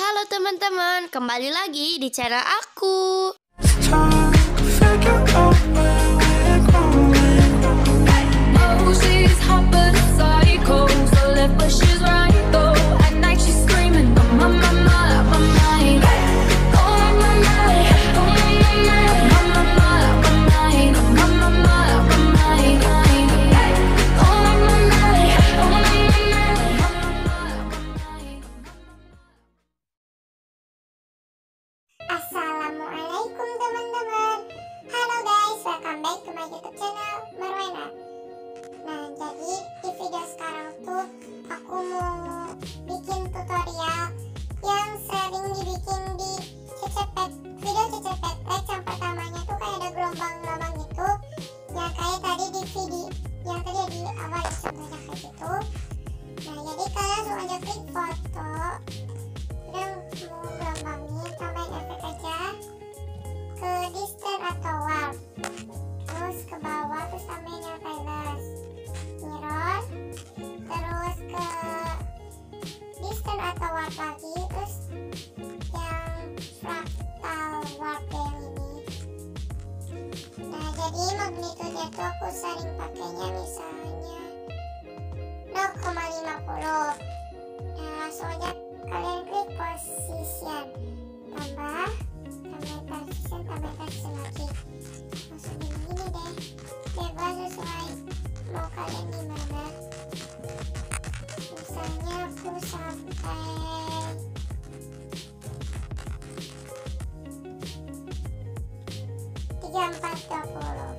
Halo teman-teman, kembali lagi di channel aku. terus ke bawah terus sampai nyampe nas mirror terus ke distant atau warp lagi terus yang fractal warp yang ini. Nah jadi magnitude itu aku sering pakainya misalnya 0,50 nah langsung aja kalian klik position tambah tambah position tambah mau kalian gimana misalnya aku sampai tiga empat dua puluh.